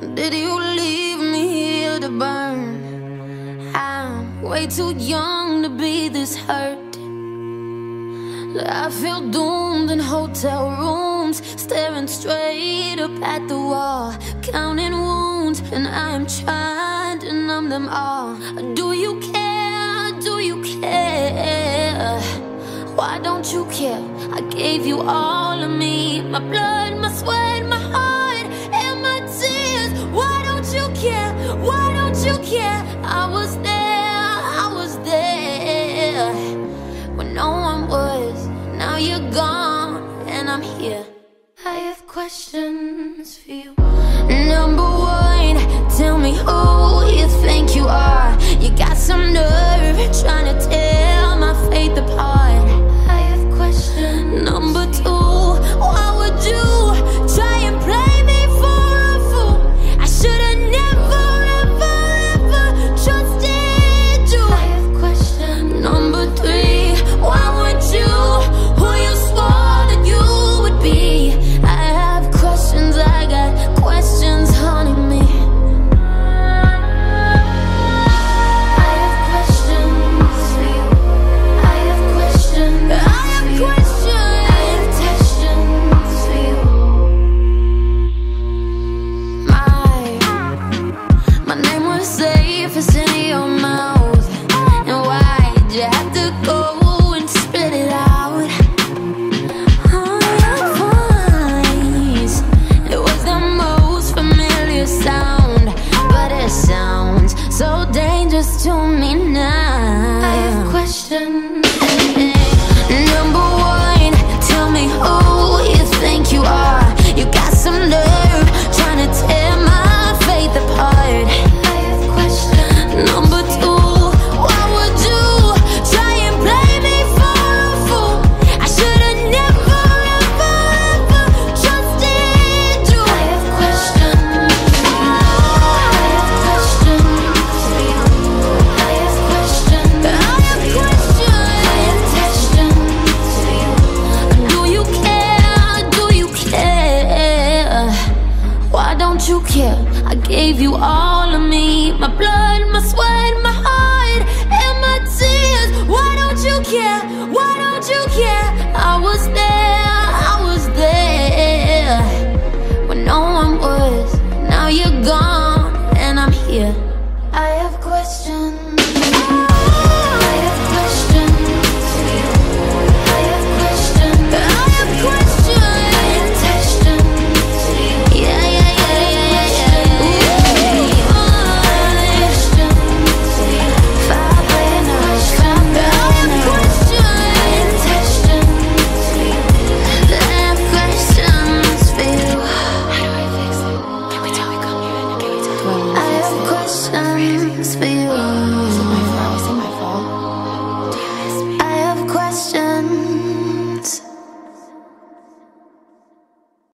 Did you leave me here to burn? I'm way too young to be this hurt. I feel doomed in hotel rooms, staring straight up at the wall, counting wounds, and I'm trying to numb them all. Do you care? Do you care? Why don't you care? I gave you all of me, my blood, my sweat. I have questions for you. Number one, tell me who you think you are. Oh. you care I gave you all of me My blood, my sweat, my heart And my tears Why don't you care? Why don't you care? I was there